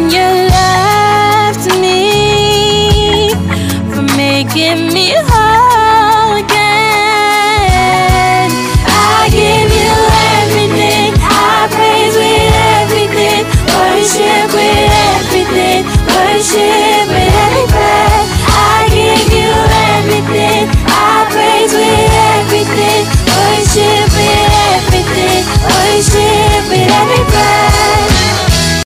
when you left me for making me.